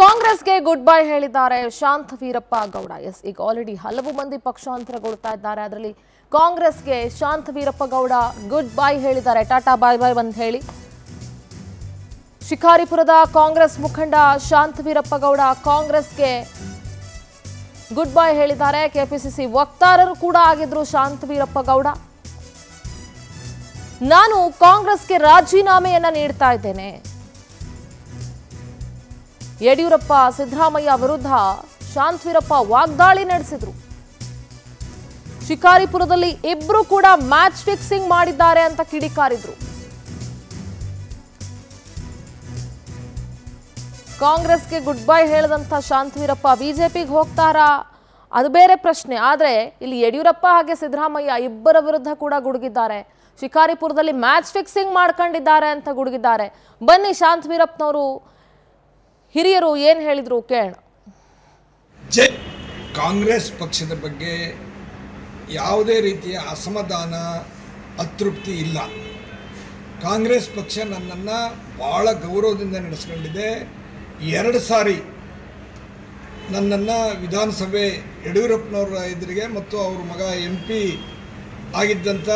ಕಾಂಗ್ರೆಸ್ಗೆ good bye ಹೇಳಿದ್ದಾರೆ Shanta Veerappa Gowda. Yes, ಈಗ ಆಲ್ರೆಡಿ ಹಲವು ಮಂದಿ ಪಕ್ಷಾಂತರಗೊಳ್ತಾ ಇದ್ದಾರೆ. ಅದರಲ್ಲಿ ಕಾಂಗ್ರೆಸ್ಗೆ ಶಾಂತ ವೀರಪ್ಪ ಗೌಡ ಗುಡ್ ಬೈ ಹೇಳಿದ್ದಾರೆ. ಟಾಟಾ ಬಾಯ್ ಬಾಯ್ ಅಂತ ಹೇಳಿ. ಶಿಕಾರಿಪುರದ ಕಾಂಗ್ರೆಸ್ ಮುಖಂಡ ಶಾಂತ ವೀರಪ್ಪ ಗೌಡ ಕಾಂಗ್ರೆಸ್ಗೆ ಗುಡ್ ಬೈ ಹೇಳಿದ್ದಾರೆ. ಕೆಪಿಸಿಸಿ ವಕ್ತಾರರು ಕೂಡ ಆಗಿದ್ರು ಶಾಂತ ವೀರಪ್ಪ ಗೌಡ. ನಾನು ಕಾಂಗ್ರೆಸ್ಗೆ ರಾಜೀನಾಮೆಯನ್ನ ನೀಡ್ತಾ ಇದ್ದೇನೆ. ಯಡಿಯೂರಪ್ಪ, ಸಿದ್ದರಾಮಯ್ಯ ವಿರುದ್ಧ ಶಾಂತವೀರಪ್ಪ ವಾಗ್ದಾಳಿ ನಡೆಸಿದ್ರು. ಶಿಕಾರಿಪುರದಲ್ಲಿ ಇಬ್ರು ಕೂಡ ಮ್ಯಾಚ್ ಫಿಕ್ಸಿಂಗ್ ಮಾಡಿದ್ದಾರೆ ಅಂತ ಕಿಡಿಕಾರಿದ್ರು. ಕಾಂಗ್ರೆಸ್ಗೆ ಗುಡ್ ಬೈ ಹೇಳದಂತ ಶಾಂತವೀರಪ್ಪ ಬಿಜೆಪಿಗೆ ಹೋಗ್ತಾರಾ? ಅದು ಬೇರೆ ಪ್ರಶ್ನೆ. ಆದ್ರೆ ಇಲ್ಲಿ ಯಡಿಯೂರಪ್ಪ ಹಾಗೆ ಸಿದ್ದರಾಮಯ್ಯ ಇಬ್ಬರ ವಿರುದ್ಧ ಕೂಡ ಗುಡುಗಿದ್ದಾರೆ. ಶಿಕಾರಿಪುರದಲ್ಲಿ ಮ್ಯಾಚ್ ಫಿಕ್ಸಿಂಗ್ ಮಾಡ್ಕೊಂಡಿದ್ದಾರೆ ಅಂತ ಗುಡುಗಿದ್ದಾರೆ. ಬನ್ನಿ ಶಾಂತವೀರಪ್ಪನವರು ಹಿರಿಯರು ಏನು ಹೇಳಿದ್ರು ಕೇಳೋಣ. ಜೈ ಕಾಂಗ್ರೆಸ್ ಪಕ್ಷದ ಬಗ್ಗೆ ಯಾವುದೇ ರೀತಿಯ ಅಸಮಾಧಾನ, ಅತೃಪ್ತಿ ಇಲ್ಲ. ಕಾಂಗ್ರೆಸ್ ಪಕ್ಷ ನನ್ನನ್ನು ಭಾಳ ಗೌರವದಿಂದ ನಡೆಸ್ಕೊಂಡಿದೆ. ಎರಡು ಸಾರಿ ನನ್ನನ್ನು ವಿಧಾನಸಭೆ ಯಡಿಯೂರಪ್ಪನವರ ಎದುರಿಗೆ ಮತ್ತು ಅವ್ರ ಮಗ ಎಂ ಪಿ ಆಗಿದ್ದಂಥ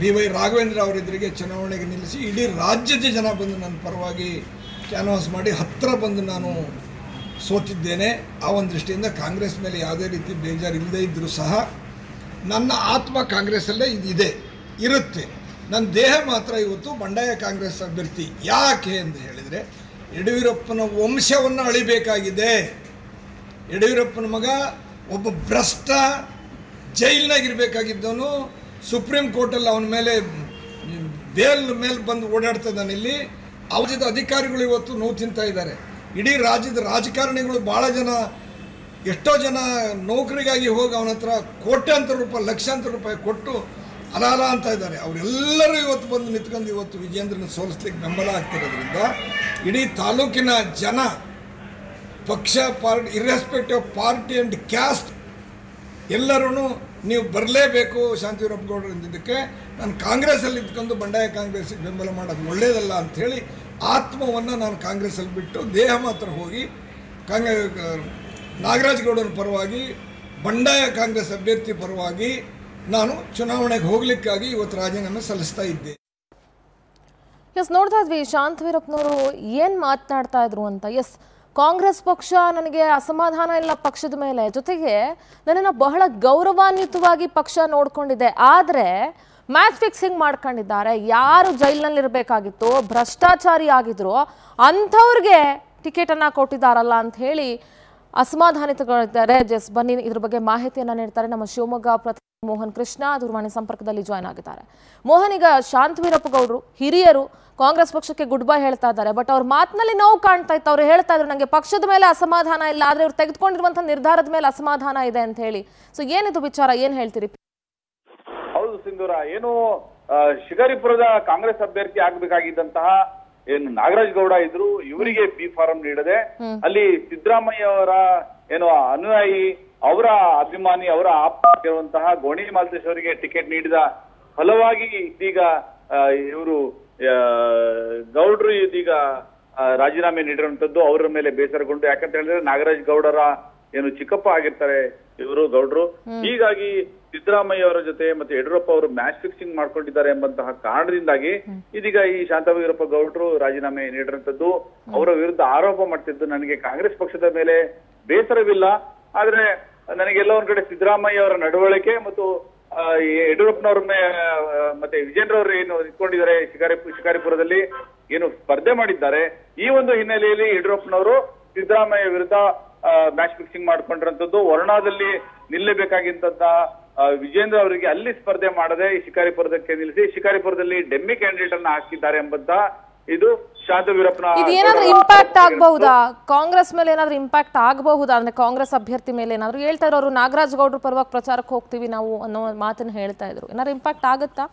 ಬಿ ವೈ ರಾಘವೇಂದ್ರ ಅವರ ಎದುರಿಗೆ ಚುನಾವಣೆಗೆ ನಿಲ್ಲಿಸಿ ಇಡೀ ರಾಜ್ಯದ ಜನ ಬಂದು ನನ್ನ ಪರವಾಗಿ ಕ್ಯಾನ್ವಾಸ್ ಮಾಡಿ ಹತ್ತಿರ ಬಂದು ನಾನು ಸೋತಿದ್ದೇನೆ. ಆ ಒಂದು ದೃಷ್ಟಿಯಿಂದ ಕಾಂಗ್ರೆಸ್ ಮೇಲೆ ಯಾವುದೇ ರೀತಿ ಬೇಜಾರು ಇಲ್ಲದೇ ಇದ್ದರೂ ಸಹ ನನ್ನ ಆತ್ಮ ಕಾಂಗ್ರೆಸ್ಸಲ್ಲೇ ಇದೆ ಇರುತ್ತೆ. ನನ್ನ ದೇಹ ಮಾತ್ರ ಇವತ್ತು ಬಂಡಾಯ ಕಾಂಗ್ರೆಸ್ ಅಭ್ಯರ್ಥಿ. ಯಾಕೆ ಅಂತ ಹೇಳಿದರೆ, ಯಡಿಯೂರಪ್ಪನ ವಂಶವನ್ನು ಅಳಿಬೇಕಾಗಿದೆ. ಯಡಿಯೂರಪ್ಪನ ಮಗ ಒಬ್ಬ ಭ್ರಷ್ಟ, ಜೈಲ್ನಾಗಿರ್ಬೇಕಾಗಿದ್ದವನು ಸುಪ್ರೀಂ ಕೋರ್ಟಲ್ಲಿ ಅವನ ಮೇಲೆ, ಬೇಲ್ ಮೇಲೆ ಬಂದು ಓಡಾಡ್ತಾ ಇಲ್ಲಿ. ಅವಧಿದ ಅಧಿಕಾರಿಗಳು ಇವತ್ತು ನೋವು ತಿಂತಾ ಇದ್ದಾರೆ. ಇಡೀ ರಾಜ್ಯದ ರಾಜಕಾರಣಿಗಳು ಭಾಳ ಜನ, ಎಷ್ಟೋ ಜನ ನೌಕರಿಗಾಗಿ ಹೋಗಿ ಅವನ ಹತ್ರ ಕೋಟ್ಯಾಂತರ ರೂಪಾಯಿ, ಲಕ್ಷಾಂತರ ರೂಪಾಯಿ ಕೊಟ್ಟು ಅಲಾಲ ಅಂತ ಇದ್ದಾರೆ. ಅವರೆಲ್ಲರೂ ಇವತ್ತು ಬಂದು ನಿಂತ್ಕೊಂಡು ಇವತ್ತು ವಿಜೇಂದ್ರನ ಸೋಲಿಸ್ಲಿಕ್ಕೆ ಬೆಂಬಲ ಆಗ್ತಿರೋದ್ರಿಂದ ಇಡೀ ತಾಲೂಕಿನ ಜನ ಪಕ್ಷ party irrespective party and caste ಎಲ್ಲರೂ ನೀವು ಬರಲೇಬೇಕು ಶಾಂತಿವೀರಪ್ಪ ಗೌಡರು ಅಂದಿದ್ದಕ್ಕೆ ನಾನು ಕಾಂಗ್ರೆಸ್ಸಲ್ಲಿ ಇದ್ಕೊಂಡು ಬಂಡಾಯ ಕಾಂಗ್ರೆಸ್ಗೆ ಬೆಂಬಲ ಮಾಡೋದು ಒಳ್ಳೆಯದಲ್ಲ ಅಂಥೇಳಿ ಆತ್ಮವನ್ನು ನಾನು ಕಾಂಗ್ರೆಸ್ಸಲ್ಲಿ ಬಿಟ್ಟು ದೇಹ ಮಾತ್ರ ಹೋಗಿ ಕಾಂಗ್ರೆ ನಾಗರಾಜ್ ಗೌಡರ ಪರವಾಗಿ, ಬಂಡಾಯ ಕಾಂಗ್ರೆಸ್ ಅಭ್ಯರ್ಥಿ ಪರವಾಗಿ ನಾನು ಚುನಾವಣೆಗೆ ಹೋಗಲಿಕ್ಕಾಗಿ ಇವತ್ತು ರಾಜೀನಾಮೆ ಸಲ್ಲಿಸ್ತಾ ಇದ್ದೆ. ಎಸ್ ನೋಡ್ತಾ ಇದ್ವಿ, ಶಾಂತವೀರಪ್ಪನವರು ಏನು ಮಾತನಾಡ್ತಾ ಇದ್ರು ಅಂತ? ಎಸ್ ಕಾಂಗ್ರೆಸ್ ಪಕ್ಷ ನನಗೆ ಅಸಮಾಧಾನ ಇಲ್ಲ ಪಕ್ಷದ ಮೇಲೆ. ಜೊತೆಗೆ ನನ್ನನ್ನು ಬಹಳ ಗೌರವಾನ್ವಿತವಾಗಿ ಪಕ್ಷ ನೋಡ್ಕೊಂಡಿದೆ. ಆದರೆ ಮ್ಯಾಚ್ ಫಿಕ್ಸಿಂಗ್ ಮಾಡ್ಕೊಂಡಿದ್ದಾರೆ? ಯಾರು ಜೈಲಿನಲ್ಲಿರಬೇಕಾಗಿತ್ತು ಭ್ರಷ್ಟಾಚಾರಿ ಆಗಿದ್ರು. ಅಂಥವ್ರಿಗೆ ಟಿಕೆಟನ್ನು ಕೊಟ್ಟಿದ್ದಾರಲ್ಲ ಅಂತ ಹೇಳಿ ಅಸಮಾಧಾನಿತಗಳಿದ್ದಾರೆ ಜಸ್, ಬನ್ನಿ, ಇದ್ರ ಬಗ್ಗೆ ಮಾಹಿತಿಯನ್ನು ನೀಡ್ತಾರೆ ನಮ್ಮ ಶಿವಮೊಗ್ಗ ಪ್ರತಿ ಮೋಹನ್ ಕೃಷ್ಣ. ದೂರವಾಣಿ ಸಂಪರ್ಕದಲ್ಲಿ ಜಾಯ್ನ್ ಆಗಿದ್ದಾರೆ. ಮೋಹನ್, ಈಗ ಶಾಂತವೀರಪ್ಪ ಗೌಡರು ಹಿರಿಯರು ಕಾಂಗ್ರೆಸ್ ಪಕ್ಷಕ್ಕೆ ಗುಡ್ ಬೈ ಹೇಳ್ತಾ ಇದ್ದಾರೆ. ಬಟ್ ಅವ್ರ ಮಾತಿನಲ್ಲಿ ನೋವು ಕಾಣ್ತಾ ಇತ್ತು. ಅವ್ರು ಹೇಳ್ತಾ ಇದ್ರು ನನಗೆ ಪಕ್ಷದ ಮೇಲೆ ಅಸಮಾಧಾನ ಇಲ್ಲ. ಆದ್ರೆ ಅವ್ರು ತೆಗೆದುಕೊಂಡಿರುವಂತಹ ನಿರ್ಧಾರದ ಮೇಲೆ ಅಸಮಾಧಾನ ಇದೆ ಅಂತ ಹೇಳಿ. ಸೊ ಏನಿದು ವಿಚಾರ? ಏನ್ ಹೇಳ್ತೀರಿ? ಹೌದು ಸಿಂಧೂರ ಏನು ಶಿಗಾರಿಪುರದ ಶಿಕಾರಿಪುರದ ಕಾಂಗ್ರೆಸ್ ಅಭ್ಯರ್ಥಿ ಆಗ್ಬೇಕಾಗಿದ್ದಂತಹ ಏನು ನಾಗರಾಜ್ ಗೌಡ ಇದ್ರು ಇವರಿಗೆ ಬಿ ಫಾರಂ ನೀಡದೆ ಅಲ್ಲಿ ಸಿದ್ದರಾಮಯ್ಯ ಅವರ ಏನು ಅನುಯಾಯಿ ಅವರ ಅಭಿಮಾನಿ ಅವರ ಆಪ್ತ ಆಗಿರುವಂತಹ ಗೋಣಿ ಮಾಲ್ತೇಶ್ ಅವರಿಗೆ ಟಿಕೆಟ್ ನೀಡಿದ ಫಲವಾಗಿ ಇದೀಗ ಇವರು ಗೌಡ್ರು ಇದೀಗ ರಾಜೀನಾಮೆ ನೀಡಿರುವಂತದ್ದು ಅವರ ಮೇಲೆ ಬೇಸರಗೊಂಡು. ಯಾಕಂತ ಹೇಳಿದ್ರೆ ನಾಗರಾಜ್ ಗೌಡರ ಏನು ಚಿಕ್ಕಪ್ಪ ಆಗಿರ್ತಾರೆ ಇವರು ಗೌಡ್ರು. ಹೀಗಾಗಿ ಸಿದ್ದರಾಮಯ್ಯ ಅವರ ಜೊತೆ ಮತ್ತೆ ಯಡಿಯೂರಪ್ಪ ಅವರು ಮ್ಯಾಚ್ ಫಿಕ್ಸಿಂಗ್ ಮಾಡ್ಕೊಂಡಿದ್ದಾರೆ ಎಂಬಂತಹ ಕಾರಣದಿಂದಾಗಿ ಇದೀಗ ಈ ಶಾಂತವೀರಪ್ಪ ಗೌಡ್ರು ರಾಜೀನಾಮೆ ನೀಡಿರುವಂತದ್ದು ಅವರ ವಿರುದ್ಧ ಆರೋಪ ಮಾಡ್ತಿದ್ದು ನನಗೆ ಕಾಂಗ್ರೆಸ್ ಪಕ್ಷದ ಮೇಲೆ ಬೇಸರವಿಲ್ಲ. ಆದ್ರೆ ನನಗೆಲ್ಲ ಒಂದ್ ಕಡೆ ಸಿದ್ದರಾಮಯ್ಯ ಅವರ ನಡವಳಿಕೆ ಮತ್ತು ಯಡಿಯೂರಪ್ಪನವ್ರ ಮತ್ತೆ ಅವರು ಏನು ಇಟ್ಕೊಂಡಿದ್ದಾರೆ ಶಿಕಾರಿ, ಶಿಕಾರಿಪುರದಲ್ಲಿ ಏನು ಸ್ಪರ್ಧೆ ಮಾಡಿದ್ದಾರೆ, ಈ ಒಂದು ಹಿನ್ನೆಲೆಯಲ್ಲಿ ಯಡಿಯೂರಪ್ಪನವರು ಸಿದ್ದರಾಮಯ್ಯ ವಿರುದ್ಧ ಮ್ಯಾಚ್ ಫಿಕ್ಸಿಂಗ್ ಮಾಡ್ಕೊಂಡಿರುವಂತದ್ದು ವರ್ಣಾದಲ್ಲಿ ನಿಲ್ಲಬೇಕಾಗಿದ್ದಂತಹ ವಿಜೇಂದ್ರ ಅವರಿಗೆ ಅಲ್ಲಿ ಸ್ಪರ್ಧೆ ಮಾಡದೆ ಶಿಕಾರಿಪುರದಕ್ಕೆ ನಿಲ್ಲಿಸಿ, ಶಿಕಾರಿಪುರದಲ್ಲಿ ಡೆಮ್ಮಿ ಕ್ಯಾಂಡಿಡೇಟ್ ಅನ್ನ ಹಾಕಿದ್ದಾರೆ ಎಂಬಂತ ಇದು ಇಂಪ್ಯಾಕ್ಟ್ ಆಗಬಹುದಾ? ಕಾಂಗ್ರೆಸ್ ಮೇಲೆ ಏನಾದ್ರೂ ಇಂಪ್ಯಾಕ್ಟ್ ಆಗಬಹುದಾ ಅಂದ್ರೆ ಕಾಂಗ್ರೆಸ್ ಅಭ್ಯರ್ಥಿ ಮೇಲೆ ಏನಾದ್ರು? ಹೇಳ್ತಾ ಇದ್ರು ಅವರು ನಾಗರಾಜ್ ಗೌಡ್ರು ಪರವಾಗಿ ಪ್ರಚಾರಕ್ಕೆ ಹೋಗ್ತೀವಿ ನಾವು ಅನ್ನೋ ಮಾತನ್ನ ಹೇಳ್ತಾ ಇದ್ರು. ಏನಾದ್ರು ಇಂಪ್ಯಾಕ್ಟ್ ಆಗುತ್ತಾ?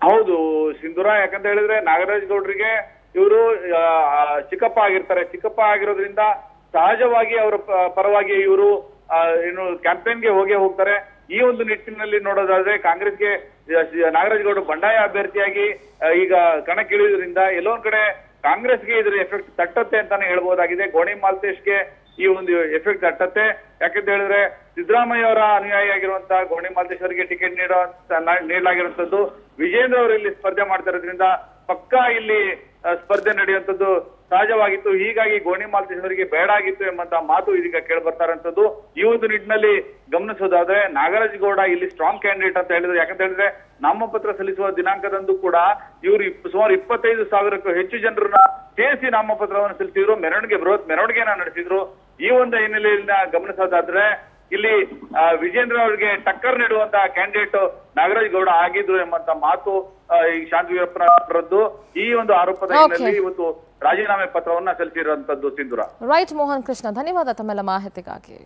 ಹೌದು ಸಿಂಧೂರ ಯಾಕಂತ ಹೇಳಿದ್ರೆ ನಾಗರಾಜ್ ಗೌಡ್ರಿಗೆ ಇವರು ಚಿಕ್ಕಪ್ಪ ಆಗಿರ್ತಾರೆ. ಚಿಕ್ಕಪ್ಪ ಆಗಿರೋದ್ರಿಂದ ಸಹಜವಾಗಿ ಅವರ ಪರವಾಗಿ ಇವರು ಏನು ಕ್ಯಾಂಪೇನ್ಗೆ ಹೋಗೇ ಹೋಗ್ತಾರೆ. ಈ ಒಂದು ನಿಟ್ಟಿನಲ್ಲಿ ನೋಡೋದಾದ್ರೆ ಕಾಂಗ್ರೆಸ್ಗೆ ನಾಗರಾಜ್ ಗೌಡ ಬಂಡಾಯ ಅಭ್ಯರ್ಥಿಯಾಗಿ ಈಗ ಕಣಕ್ಕಿಳಿಯೋದ್ರಿಂದ ಎಲ್ಲೋ ಕಡೆ ಕಾಂಗ್ರೆಸ್ಗೆ ಇದರ ಎಫೆಕ್ಟ್ ತಟ್ಟತ್ತೆ ಅಂತಾನೆ ಹೇಳ್ಬೋದಾಗಿದೆ. ಗೋಣಿ ಮಾಲ್ತೇಶ್ಗೆ ಈ ಒಂದು ಎಫೆಕ್ಟ್ ತಟ್ಟತ್ತೆ. ಯಾಕಂತ ಹೇಳಿದ್ರೆ ಸಿದ್ದರಾಮಯ್ಯ ಅವರ ಅನುಯಾಯಿ ಆಗಿರುವಂತಹ ಗೋಣಿ ಮಾಲ್ತೇಶ್ ಅವರಿಗೆ ಟಿಕೆಟ್ ನೀಡೋ ನೀಡಲಾಗಿರುವಂತದ್ದು. ವಿಜೇಂದ್ರ ಅವರು ಇಲ್ಲಿ ಸ್ಪರ್ಧೆ ಮಾಡ್ತಾ ಇರೋದ್ರಿಂದ ಪಕ್ಕಾ ಇಲ್ಲಿ ಸ್ಪರ್ಧೆ ನಡೆಯುವಂತದ್ದು ಸಹಜವಾಗಿತ್ತು. ಹೀಗಾಗಿ ಗೋಣಿ ಬೇಡ ಆಗಿತ್ತು ಎಂಬಂತ ಮಾತು ಇದೀಗ ಕೇಳಿ ಬರ್ತಾ ಇರುವಂತದ್ದು ಈ ಒಂದು ನಿಟ್ಟಿನಲ್ಲಿ ಗಮನಿಸೋದಾದ್ರೆ, ನಾಗರಾಜ್ ಗೌಡ ಇಲ್ಲಿ ಸ್ಟ್ರಾಂಗ್ ಕ್ಯಾಂಡಿಡೇಟ್ ಅಂತ ಹೇಳಿದ್ರು, ಯಾಕಂತ ಹೇಳಿದ್ರೆ ನಾಮಪತ್ರ ಸಲ್ಲಿಸುವ ದಿನಾಂಕದಂದು ಕೂಡ ಇವರು ಸುಮಾರು ಇಪ್ಪತ್ತೈದು ಸಾವಿರಕ್ಕೂ ಹೆಚ್ಚು ಜನರನ್ನ ಸೇರಿಸಿ ನಾಮಪತ್ರವನ್ನು ಸಲ್ಲಿಸಿದ್ರು. ಮೆರವಣಿಗೆ ಬೃಹತ್ ಮೆರವಣಿಗೆಯನ್ನ ನಡೆಸಿದ್ರು. ಈ ಒಂದು ಹಿನ್ನೆಲೆಯಿಂದ ಗಮನಿಸೋದಾದ್ರೆ ಇಲ್ಲಿ ವಿಜೇಂದ್ರ ಅವರಿಗೆ ಟಕ್ಕರ್ ನೀಡುವಂತ ಕ್ಯಾಂಡಿಡೇಟ್ ನಾಗರಾಜ್ ಗೌಡ ಆಗಿದ್ರು ಎಂಬಂತ ಮಾತು ಈ ಶಾಂತವೀರಪ್ಪನದ್ದು ಈ ಒಂದು ಆರೋಪದ ಹಿನ್ನೆಲೆಯಲ್ಲಿ ಇವತ್ತು ರಾಜೀನಾಮೆ ಪತ್ರವನ್ನ ಸಲ್ಲಿಸಿರುವಂತದ್ದು ಸಿಂಧುರ. ರೈಟ್ ಮೋಹನ್ ಕೃಷ್ಣ ಧನ್ಯವಾದ ತಮ್ಮೆಲ್ಲ ಮಾಹಿತಿಗಾಗಿ.